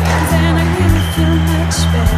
then I couldn't feel much better.